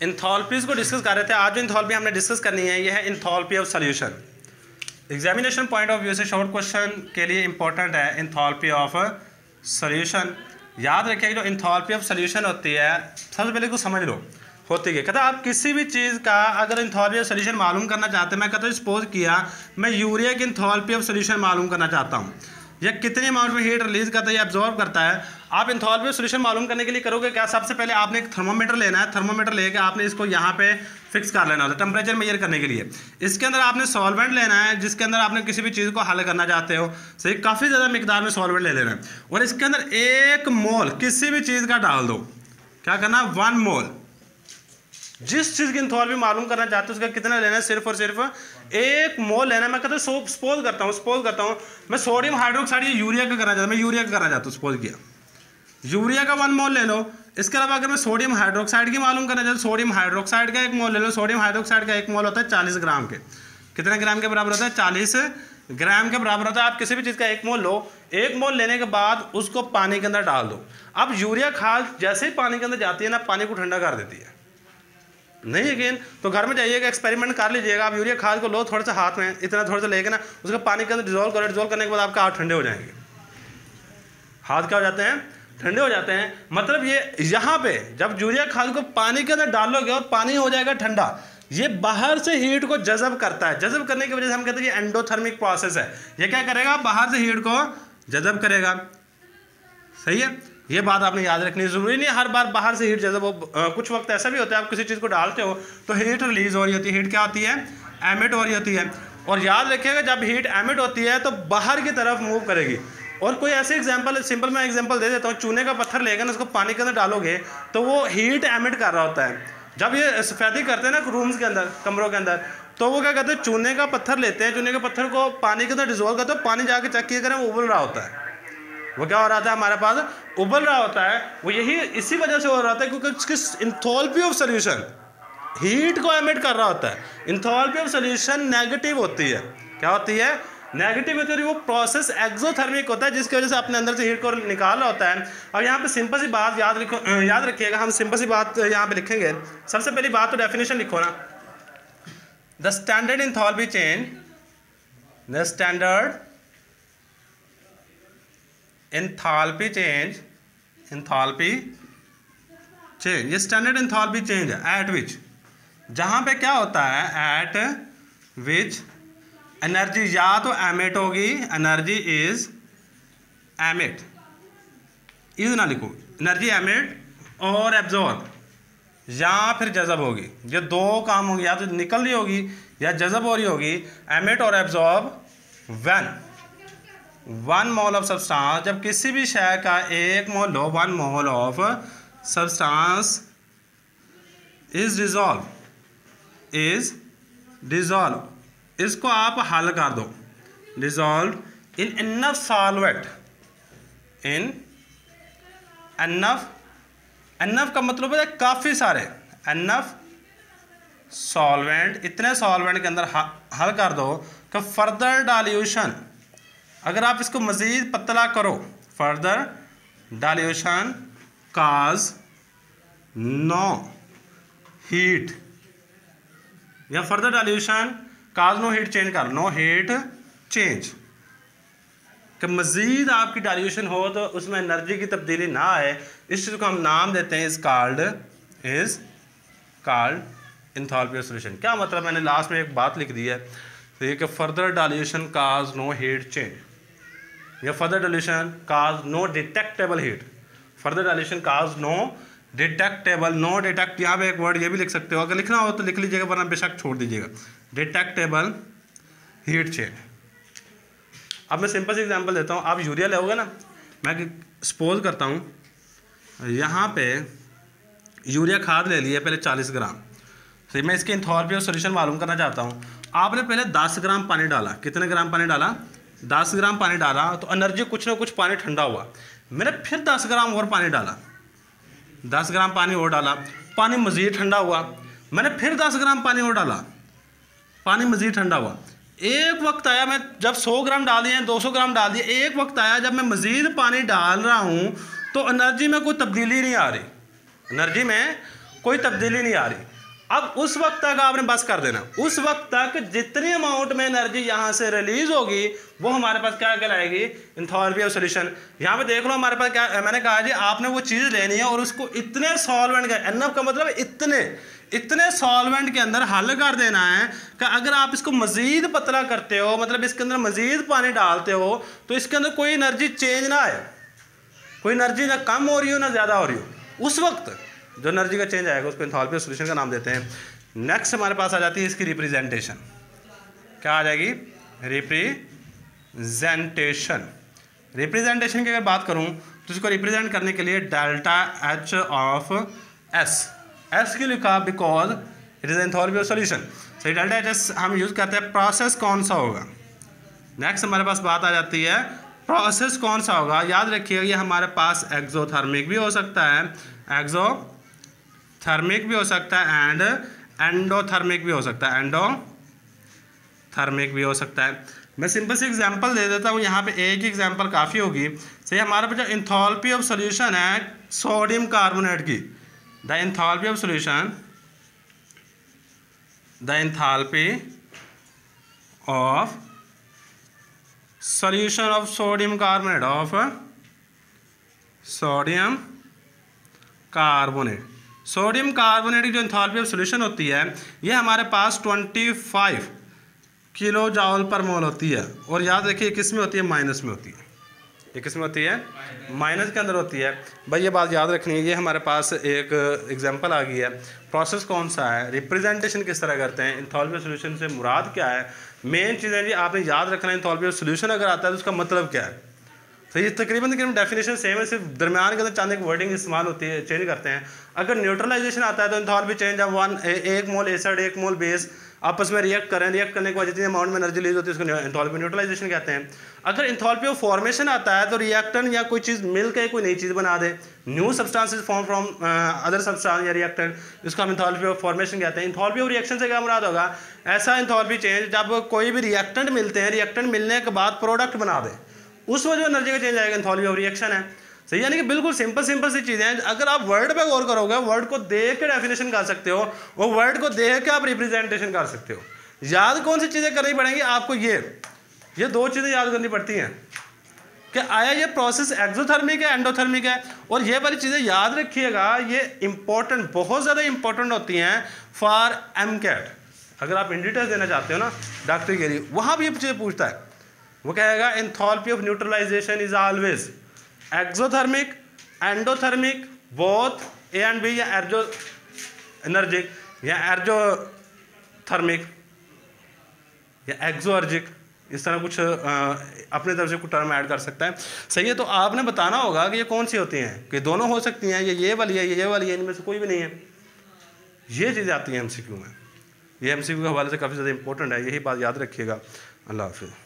इंथॉल्पीज को डिस्कस कर रहे थे। आज जो इंथॉल्पी हमने डिस्कस करनी है ये है enthalpy of solution examination point of view से शॉर्ट क्वेश्चन के लिए इंपॉर्टेंट है इंथॉल्पी ऑफ़ सोल्यूशन याद रखिए जो इंथॉल्पी ऑफ़ सोल्यूशन होती है, सबसे पहले को समझ लो। होती है कहता आप किसी भी चीज़ का अगर इंथॉल्पी ऑफ़ सोल्यूशन मालूम करना चाहते हैं, मैं कहता हूँ सपोज़ किया, मैं यूरिया की इंथॉल्पी ऑफ़ सोल्यूशन मालूम करना चाहता हूँ। या कितनी अमाउंट में हीट रिलीज़ करता है या एब्जॉर्व करता है, आप इंथॉल्पी सोल्यूशन मालूम करने के लिए करोगे क्या? सबसे पहले आपने एक थर्मोमीटर लेना है थर्मोमीटर लेके आपने इसको यहाँ पे फिक्स कर लेना होता है टेम्परेचर मेजर करने के लिए। इसके अंदर आपने सॉल्वेंट लेना है, जिसके अंदर आपने किसी भी चीज़ को हल करना चाहते हो, सही? काफ़ी ज़्यादा मकदार में सॉल्वेंट ले लेना है। और इसके अंदर एक मोल किसी भी चीज़ का डाल दो। क्या करना? वन मोल जिस चीज़ की इंथॉल्पी मालूम करना चाहते हो, उसका कितना लेना है, सिर्फ़ और सिर्फ़ एक मोल लेना मैं कहता हूँ सपोज़ करता हूँ सपोज़ करता हूँ। मैं सोडियम हाइड्रोक्साइड या यूरिया का करना चाहता हूँ, मैं यूरिया का करना चाहता हूँ सपोज़ किया। यूरिया का वन मोल ले लो। इसके अलावा अगर मैं सोडियम हाइड्रोक्साइड की मालूम करना चाहता सोडियम हाइड्रोक्साइड का एक मोल ले लो। सोडियम हाइड्रोक्साइड का एक मोल होता है चालीस ग्राम के। कितने ग्राम के बराबर होता है? चालीस ग्राम के बराबर होता है। आप किसी भी चीज़ का एक मोल लो। एक मोल लेने के बाद उसको पानी के अंदर डाल दो। अब यूरिया खाद जैसे ही पानी के अंदर जाती है ना, पानी को ठंडा कर देती है। नहीं यकीन तो घर में जाइएगा एक्सपेरिमेंट कर लीजिएगा। आप यूरिया खाद को लो थोड़ा सा हाथ में, इतना थोड़ा सा लेके ना, उसका पानी के अंदर डिजोल्व करो। डिजोल्व करने के बाद आपके हाथ ठंडे हो जाएँगे। हाथ क्या हो जाते हैं? ठंडे हो जाते हैं। मतलब ये यहाँ पे, जब यूरिया खाद को पानी के अंदर डालोगे और पानी हो जाएगा ठंडा, ये बाहर से हीट को जजब करता है। जजब करने की वजह से हम कहते हैं ये एंडोथर्मिक प्रोसेस है। ये क्या करेगा? बाहर से हीट को जजब करेगा। सही है? ये बात आपने याद रखनी ज़रूरी नहीं हर बार बाहर से हीट जैसे वो कुछ वक्त ऐसा भी होता है, आप किसी चीज़ को डालते हो तो हीट रिलीज़ हो रही होती है। हीट क्या होती है? एमिट हो रही होती है। और याद रखिएगा, जब हीट एमिट होती है तो बाहर की तरफ़ मूव करेगी। और कोई ऐसे एग्ज़ाम्पल सिंपल मैं एग्ज़ाम्पल दे देता हूँ। चूने का पत्थर ना, उसको पानी के अंदर डालोगे तो वो हीट एमिट कर रहा होता है। जब ये सफ़ेदी करते हैं ना रूम्स के अंदर, कमरों के अंदर तो वो क्या कहते हैं? चूने का पत्थर लेते हैं। चूने के पत्थर को पानी के अंदर डिजोल्व करते हैं। पानी जाके चेक किया करें, वो उबल रहा होता है। वो क्या हो रहा था? हमारे पास उबल रहा होता है। वो यही इसी वजह से हो रहा था क्योंकि उसकी इंथॉल्पी ऑफ़ सोल्यूशन हीट को एमिट कर रहा होता है। इंथॉल्पी ऑफ़ सोल्यूशन नेगेटिव होती है। क्या होती है? नेगेटिव होती है वो प्रोसेस एक्जोथर्मिक होता है, जिसकी वजह से अपने अंदर से हीट को निकाल रहा होता है। और यहाँ पे सिंपल सी बात याद लिखो याद रखिएगा। हम सिंपल सी बात यहाँ पे लिखेंगे। सबसे पहली बात तो डेफिनेशन लिखो ना। The standard enthalpy change the standard enthalpy change enthalpy change. ये स्टैंडर्ड enthalpy चेंज है एट विच जहाँ पे क्या होता है एट विच एनर्जी या तो एमिट होगी एनर्जी इज़ एमिट इज़ ना लिखो। एनर्जी एमिट और एब्जॉर्ब या फिर जजब होगी। ये दो काम होंगे, या तो निकल रही होगी या जजब हो रही होगी एमिट और absorb when one mole of substance जब किसी भी शय का एक mole low one mole of substance is dissolve is dissolve इसको आप हल कर दो। Dissolve in enough solvent in enough enough का मतलब है काफ़ी सारे। एनफ सॉल्वेंट इतने सॉल्वेंट के अंदर हल कर दो, कि फर्दर डाल्यूशन अगर आप इसको मज़ीद पतला करो, further dilution cause, no, heat, या further dilution cause, no, heat change कर, नो, हीट चेंज। कि मज़ीद आपकी डाल्यूशन हो तो उसमें एनर्जी की तब्दीली ना आए, इस चीज़ को हम नाम देते हैं, इस card is card enthalpy solution क्या मतलब मैंने लास्ट में एक बात लिख दी है? तो ये कि further dilution cause, no, heat change. या further dilution cause no detectable heat further dilution cause no detectable no detect यहाँ पे एक वर्ड ये भी लिख सकते हो। अगर लिखना हो तो लिख लीजिएगा, वरना बेशक छोड़ दीजिएगा। डिटेक्टेबल हीट चेंज अब मैं सिंपल सी एग्जांपल देता हूँ। आप यूरिया लोगे ना? मैं सपोज़ करता हूँ। यहाँ पे यूरिया खाद ले लिया पहले चालीस ग्राम। तो मैं इसके इंथॉल्पी और सोल्यूशन मालूम करना चाहता हूँ। आपने पहले दस ग्राम पानी डाला। कितने ग्राम पानी डाला? दस ग्राम पानी डाला तो एनर्जी कुछ ना कुछ पानी ठंडा हुआ। मैंने फिर दस ग्राम और पानी डाला। दस ग्राम पानी और डाला। पानी मज़ीद ठंडा हुआ। मैंने फिर दस ग्राम पानी और डाला। पानी मज़ीद ठंडा हुआ। एक वक्त आया मैं जब सौ ग्राम डाल दिए, दो सौ ग्राम डाल दिए। एक वक्त आया जब मैं मज़ीद पानी डाल रहा हूँ तो एनर्जी में कोई तब्दीली नहीं आ रही। एनर्जी में कोई तब्दीली नहीं आ रही। अब उस वक्त तक आपने बस कर देना। उस वक्त तक जितनी अमाउंट में एनर्जी यहाँ से रिलीज़ होगी, वो हमारे पास क्या कहलाएगी? इंथॉल्पी ऑफ़ सोल्यूशन यहाँ पे देख लो हमारे पास क्या, मैंने कहा जी, आपने वो चीज़ लेनी है और उसको इतने सॉल्वेंट का एन का मतलब इतने इतने सॉल्वेंट के अंदर हल कर देना है कि अगर आप इसको मज़ीद पतला करते हो मतलब इसके अंदर मज़ीद पानी डालते हो तो इसके अंदर कोई एनर्जी चेंज ना आए। कोई एनर्जी ना कम हो रही हो, ना ज़्यादा हो रही हो। उस वक्त जो एनर्जी का चेंज आएगा, उसको इंथॉल्पी सोल्यूशन का नाम देते हैं। नेक्स्ट हमारे पास आ जाती है इसकी रिप्रेजेंटेशन क्या आ जाएगी? रिप्रेजेंटेशन रिप्रेजेंटेशन की अगर बात करूँ तो इसको रिप्रेजेंट करने के लिए delta H of S S की लिखा? Because it is of solution सही डेल्टा एच एस हम यूज़ करते हैं। प्रोसेस कौन सा होगा? नेक्स्ट हमारे पास बात आ जाती है। प्रोसेस कौन सा होगा? याद रखिएगा, ये हमारे पास एक्जोथर्मिक भी हो सकता है। एक्जो थर्मिक भी हो सकता है एंड एंडोथर्मिक भी हो सकता है। एंडो थर्मिक भी हो सकता है। मैं सिंपल सी एग्जांपल दे देता हूँ। यहाँ पे एक ही एग्जांपल काफ़ी होगी। सही, हमारे पास जो इंथॉल्पी ऑफ़ सॉल्यूशन है सोडियम कार्बोनेट की। The enthalpy of solution the enthalpy of solution of sodium carbonate of sodium carbonate sodium carbonate की जो इंथॉल्पी ऑफ़ सोल्यूशन होती है, ये हमारे पास 25 किलो जावल पर मोल होती है। और याद रखिए किसमें होती है? माइनस में होती है। ये किसमें होती है? माइनस के अंदर होती है। भाई, ये बात याद रखनी है, ये हमारे पास एक एग्जांपल आ गई है। प्रोसेस कौन सा है? रिप्रेजेंटेशन किस तरह करते हैं? इंथॉल्पी सोल्यूशन से मुराद क्या है? मेन चीज़ें जी, आपने याद रखना है इंथॉल्पी सोल्यूशन अगर आता है तो उसका मतलब क्या है? तो ये तकरीबन तकरीबन डेफिनेशन सेम है, सिर्फ़ दरमियान के अंदर चंद एक वर्डिंग इस्तेमाल होती है चेंज करते हैं। अगर न्यूट्रलाइजेशन आता है तो इंथॉल्पी चेंज है वन एक मोल एसड एक मोल बेस आपस में रिएक्ट करें रिएक्ट करने के बाद जितनी अमाउंट में एनर्जी लीज होती है, उसको इंथॉल्पी न्यूट्रलाइजेशन कहते हैं। अगर इंथॉल्पी ऑफ़ फॉर्मेशन आता है तो रिएक्टेंट या कोई चीज़ मिल के कोई नई चीज़ बना दे। New substances form from other substance या रिएक्टेंट इसको हम इंथॉल्पी ऑफ़ फॉर्मेशन कहते हैं। इंथॉल्पी ऑफ़ रिएक्शन से क्या मुराद होगा? ऐसा इंथॉल्पी चेंज जब कोई भी रिएक्टेंट मिलते हैं रिएक्टेंट मिलने के बाद प्रोडक्ट बना दे। उस वजह एनर्जी का चेंज आएगा इंथॉल्पी ऑफ़ रिएक्शन है। सही, यानी कि बिल्कुल सिंपल सिंपल सी चीज़ें हैं। अगर आप वर्ड पे गौर करोगे वर्ड को देख के डेफिनेशन कर सकते हो, और वर्ड को देख के आप रिप्रेजेंटेशन कर सकते हो। याद कौन सी चीज़ें करनी पड़ेंगी? आपको ये ये दो चीज़ें याद करनी पड़ती हैं कि आया ये प्रोसेस एक्जोथर्मिक है एंडोथर्मिक है, और ये वाली चीज़ें याद रखिएगा, ये इंपॉर्टेंट बहुत ज़्यादा इंपॉर्टेंट होती हैं फॉर एम कैट अगर आप इन डिटेल्स देना चाहते हो ना डॉक्टरी के लिए, वहाँ भी ये चीज़ें पूछता है। वो कहेगा enthalpy of neutralization is always exothermic endothermic both A and B या एर्जो एनर्जिक या एर्जो थर्मिक या एक्जोअर्जिक इस तरह कुछ आ, अपने तरफ़ से कुछ टर्म ऐड कर सकता है। सही है तो आपने बताना होगा कि ये कौन सी होती हैं? कि दोनों हो सकती हैं ये ये वाली है ये ये वाली है इनमें से कोई भी नहीं है। ये चीज़ें आती हैं एम में। ये एमसीक्यू के हवाले से काफ़ी ज़्यादा इंपॉर्टेंट है यही बात याद रखिएगा। अल्लाह हाफिज़।